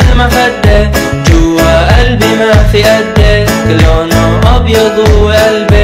أنا ما فدى جوا قلبي ما في قدك لونه أبيض وقلبي